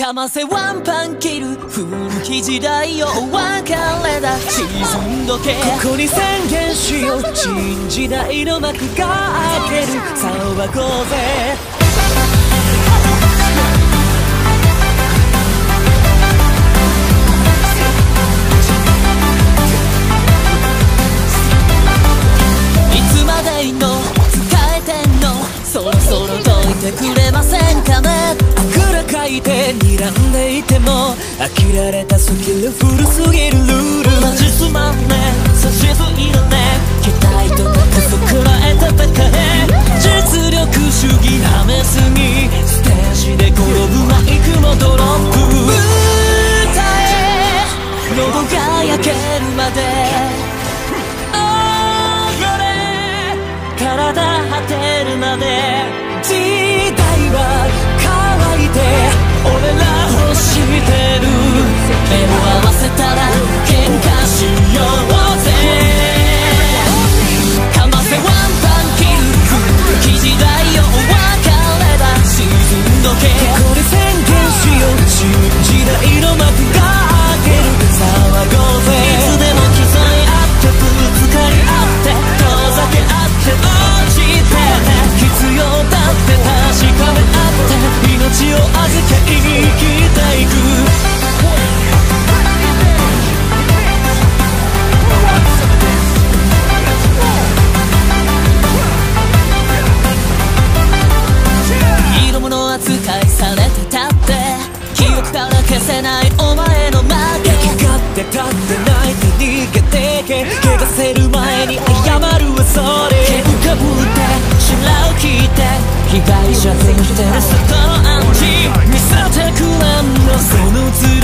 かませワンパン切る。古き時代をお別れだ。沈んどけ。ここに宣言しよう。新時代の幕が開ける。騒ごうぜいてくれませんかね？あらかいて睨んでいても飽きられたスキル古すぎるルール。マジすまんね。さしすぎるね。期待とくそくらえ戦え実力主義なめすぎ。ステージで転ぶマイクもドロップ。歌え喉が焼けるまで。体果ててる外の暗示見せてくれんのその面。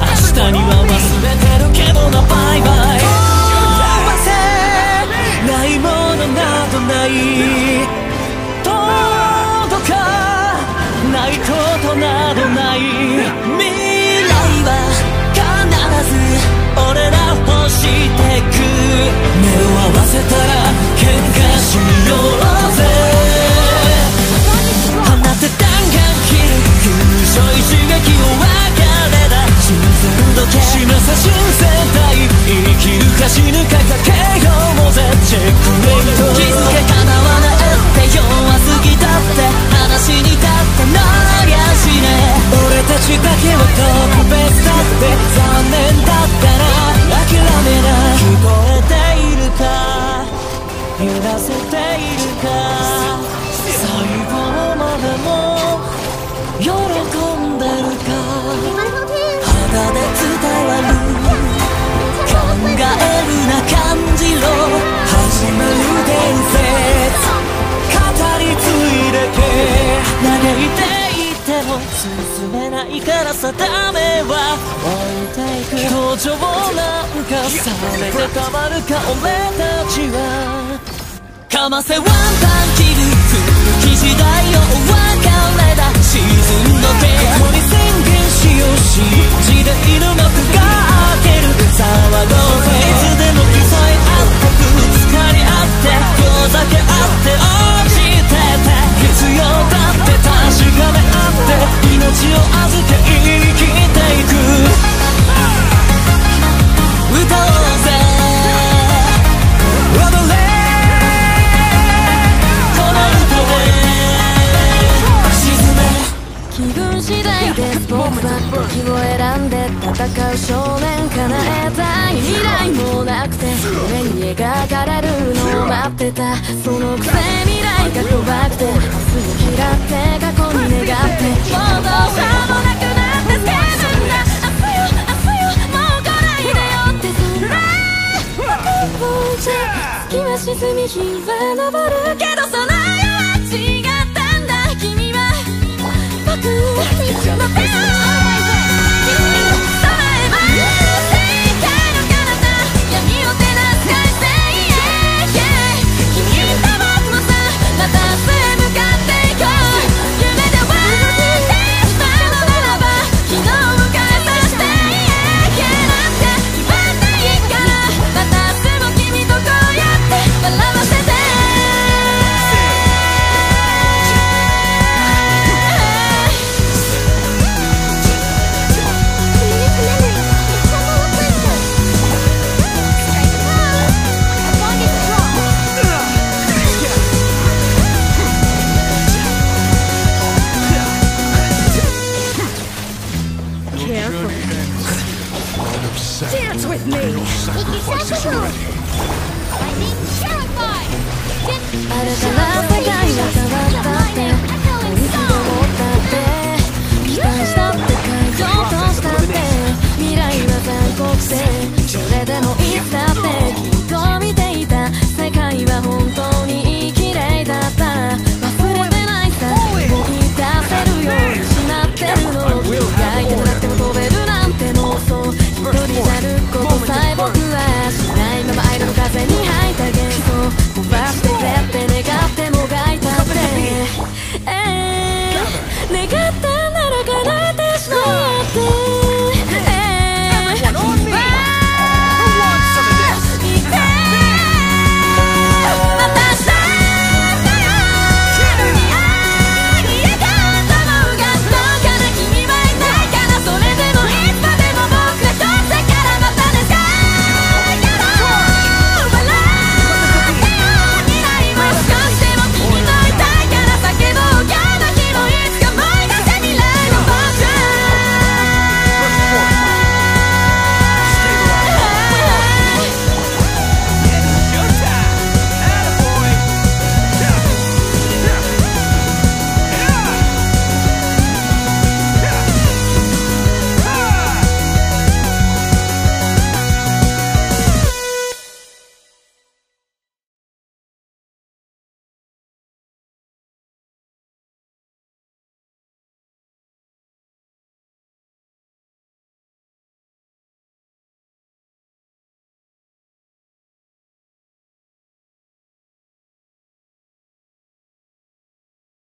明日には忘れてるけどなバイバイ。ないものなどない。進めないからさダメは置いていく。表情なんかされてたまるか俺たちはかませワンパン切る。古き時代をお別れだ。沈んどけ。ここに宣言しよう信じているのう少年叶えたい未来もなくて俺に描かれるのを待ってた。そのくせ未来が怖くて明日を嫌って過去に願って。もうどうしようもなくなってスケールな。明日よ明日よもう来ないでよってそんな僕じゃ月は沈み日は昇るけどその Dance with me! Your sacrifices.